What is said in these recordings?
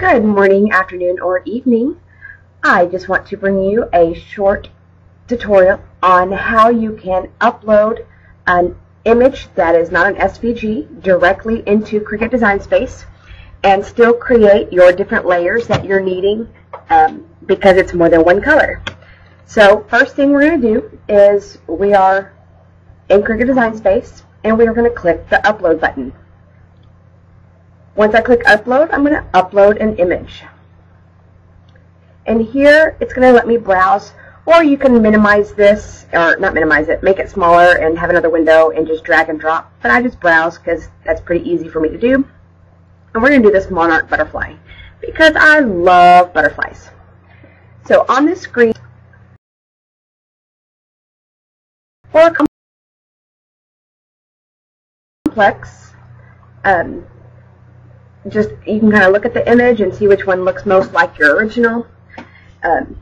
Good morning, afternoon, or evening. I just want to bring you a short tutorial on how you can upload an image that is not an SVG directly into Cricut Design Space and still create your different layers that you're needing um, because it's more than one color. So first thing we're going to do is we are in Cricut Design Space and we are going to click the upload button. Once I click upload, I'm going to upload an image. And here it's going to let me browse or you can minimize this, or not minimize it, make it smaller and have another window and just drag and drop. But I just browse because that's pretty easy for me to do. And we're going to do this monarch butterfly because I love butterflies. So on this screen, for a complex, um, just you can kind of look at the image and see which one looks most like your original. Um,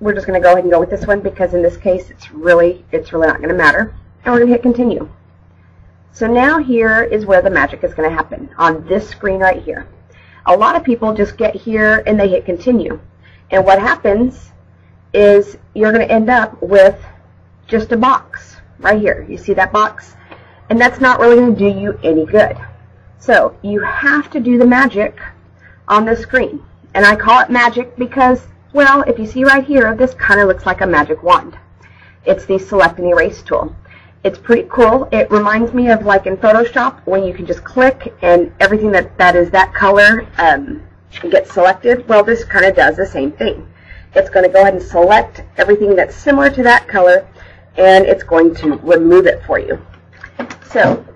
we're just going to go ahead and go with this one because in this case it's really it's really not going to matter. And we're going to hit continue. So now here is where the magic is going to happen on this screen right here. A lot of people just get here and they hit continue. And what happens is you're going to end up with just a box right here. You see that box? And that's not really going to do you any good. So you have to do the magic on the screen. And I call it magic because, well, if you see right here, this kind of looks like a magic wand. It's the select and erase tool. It's pretty cool. It reminds me of like in Photoshop when you can just click and everything that, that is that color um, gets selected. Well, this kind of does the same thing. It's going to go ahead and select everything that's similar to that color and it's going to remove it for you. So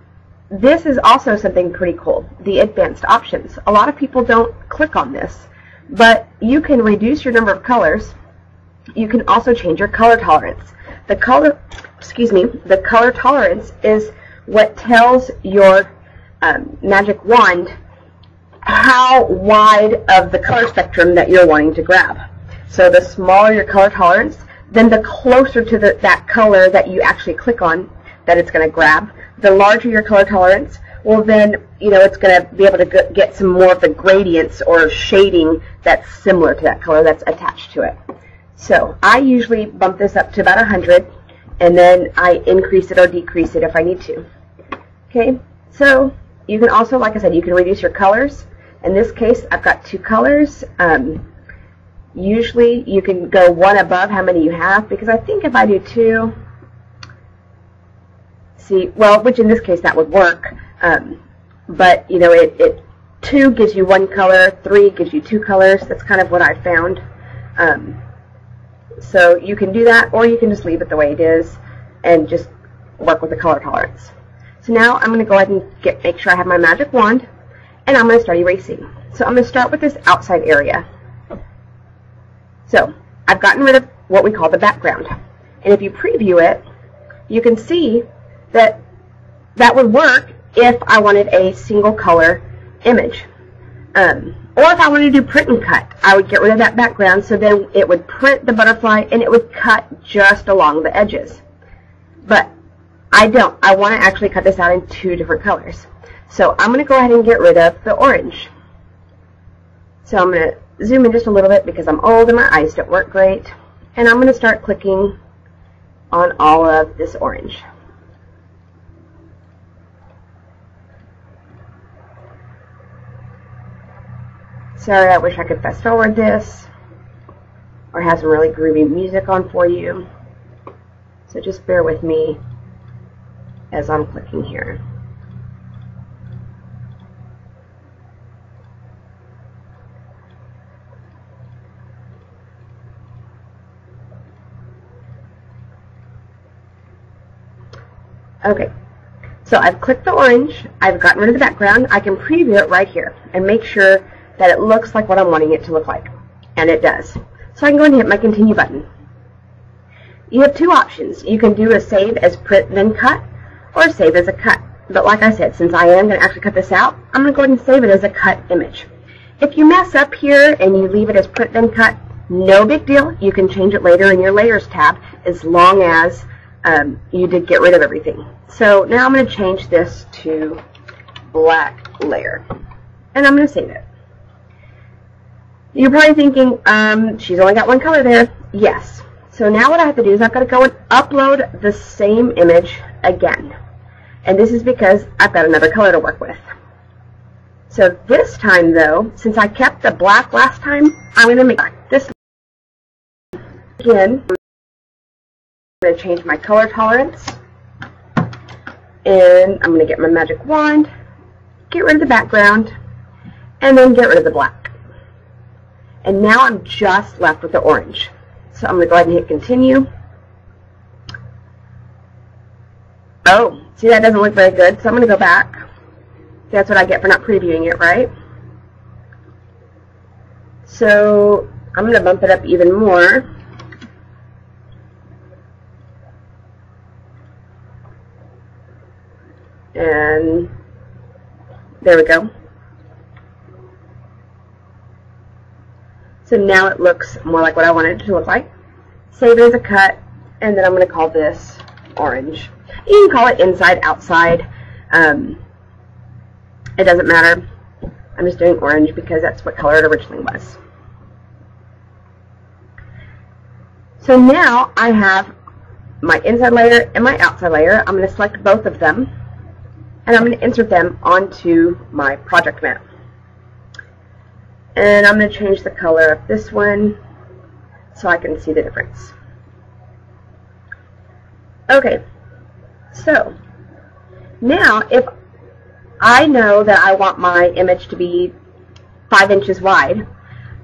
this is also something pretty cool, the advanced options. A lot of people don't click on this, but you can reduce your number of colors. You can also change your color tolerance. The color, excuse me, the color tolerance is what tells your um, magic wand how wide of the color spectrum that you're wanting to grab. So the smaller your color tolerance, then the closer to the, that color that you actually click on that it's going to grab. The larger your color tolerance, well then, you know, it's going to be able to get some more of the gradients or shading that's similar to that color that's attached to it. So I usually bump this up to about 100 and then I increase it or decrease it if I need to. Okay, so you can also, like I said, you can reduce your colors. In this case, I've got two colors. Um, usually you can go one above how many you have because I think if I do two, see, well, which in this case that would work, um, but you know, it, it two gives you one color, three gives you two colors. That's kind of what I found. Um, so you can do that, or you can just leave it the way it is and just work with the color tolerance. So now I'm going to go ahead and get make sure I have my magic wand, and I'm going to start erasing. So I'm going to start with this outside area. So I've gotten rid of what we call the background. And if you preview it, you can see that that would work if I wanted a single color image. Um, or if I wanted to do print and cut, I would get rid of that background so then it would print the butterfly and it would cut just along the edges. But I don't. I want to actually cut this out in two different colors. So I'm going to go ahead and get rid of the orange. So I'm going to zoom in just a little bit because I'm old and my eyes don't work great. And I'm going to start clicking on all of this orange. Sorry, I wish I could fast forward this. Or have some really groovy music on for you. So just bear with me as I'm clicking here. Okay, so I've clicked the orange, I've gotten rid of the background, I can preview it right here and make sure that it looks like what I'm wanting it to look like. And it does. So I can go and hit my continue button. You have two options. You can do a save as print then cut or save as a cut. But like I said, since I am going to actually cut this out, I'm going to go ahead and save it as a cut image. If you mess up here and you leave it as print then cut, no big deal. You can change it later in your layers tab as long as um, you did get rid of everything. So now I'm going to change this to black layer. And I'm going to save it. You're probably thinking, um, she's only got one color there. Yes. So now what I have to do is I've got to go and upload the same image again. And this is because I've got another color to work with. So this time though, since I kept the black last time, I'm going to make this again. I'm going to change my color tolerance. And I'm going to get my magic wand, get rid of the background, and then get rid of the black. And now I'm just left with the orange. So I'm going to go ahead and hit continue. Oh, see that doesn't look very good, so I'm going to go back. See, That's what I get for not previewing it, right? So I'm going to bump it up even more. And there we go. So now it looks more like what I wanted it to look like. Save it as a cut, and then I'm going to call this orange. You can call it inside, outside. Um, it doesn't matter. I'm just doing orange because that's what color it originally was. So now I have my inside layer and my outside layer. I'm going to select both of them and I'm going to insert them onto my project map. And I'm going to change the color of this one so I can see the difference. Okay, so now if I know that I want my image to be 5 inches wide,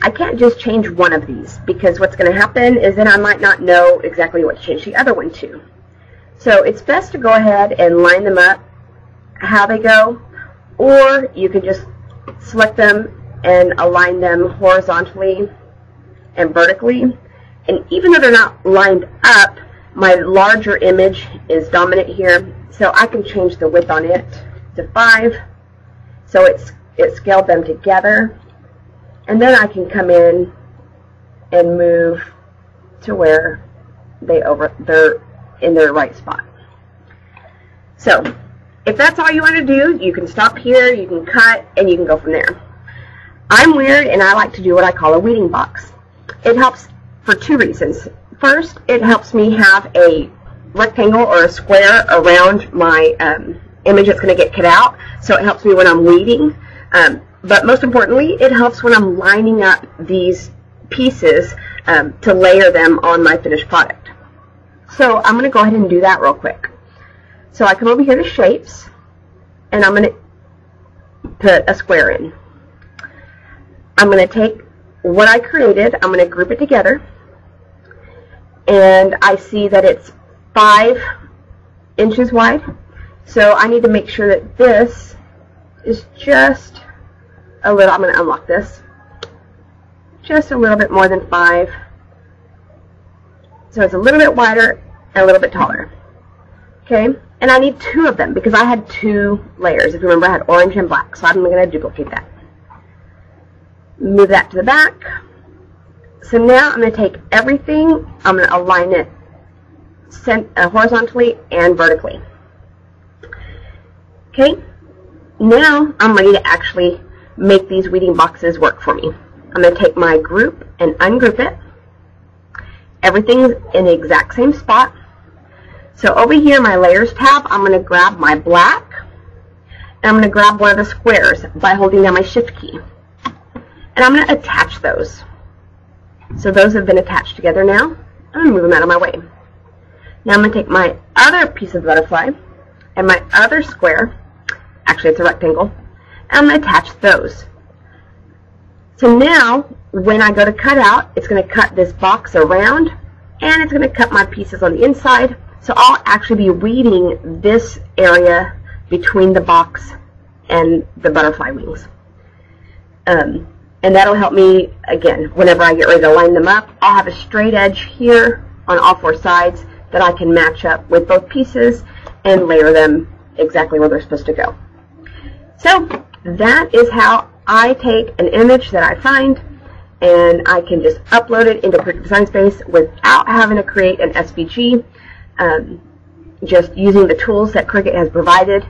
I can't just change one of these because what's going to happen is then I might not know exactly what to change the other one to. So it's best to go ahead and line them up how they go, or you can just select them and align them horizontally and vertically. And even though they're not lined up, my larger image is dominant here, so I can change the width on it to 5. So it's it scaled them together. And then I can come in and move to where they over they're in their right spot. So if that's all you want to do, you can stop here, you can cut, and you can go from there. I'm weird and I like to do what I call a weeding box. It helps for two reasons. First, it helps me have a rectangle or a square around my um, image that's going to get cut out, so it helps me when I'm weeding. Um, but most importantly, it helps when I'm lining up these pieces um, to layer them on my finished product. So I'm going to go ahead and do that real quick. So I come over here to shapes, and I'm going to put a square in. I'm going to take what I created, I'm going to group it together, and I see that it's 5 inches wide. So I need to make sure that this is just a little, I'm going to unlock this, just a little bit more than 5. So it's a little bit wider and a little bit taller. Okay, and I need two of them because I had two layers. If you remember, I had orange and black, so I'm going to duplicate that. Move that to the back. So now I'm going to take everything, I'm going to align it uh, horizontally and vertically. Okay, now I'm ready to actually make these weeding boxes work for me. I'm going to take my group and ungroup it. Everything's in the exact same spot. So over here, my layers tab, I'm going to grab my black, and I'm going to grab one of the squares by holding down my shift key. And I'm going to attach those. So those have been attached together now. I'm going to move them out of my way. Now I'm going to take my other piece of butterfly and my other square, actually it's a rectangle, and I'm going to attach those. So now, when I go to cut out, it's going to cut this box around, and it's going to cut my pieces on the inside, so I'll actually be weeding this area between the box and the butterfly wings. Um, and that'll help me, again, whenever I get ready to line them up, I'll have a straight edge here on all four sides that I can match up with both pieces and layer them exactly where they're supposed to go. So that is how I take an image that I find and I can just upload it into Cricut Design Space without having to create an SVG, um, just using the tools that Cricut has provided.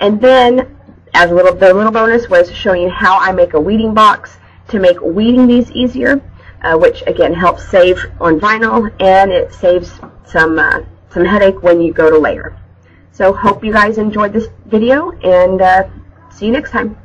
And then, as a little, the little bonus was showing you how I make a weeding box to make weeding these easier, uh, which again helps save on vinyl and it saves some uh, some headache when you go to layer. So hope you guys enjoyed this video and uh, see you next time.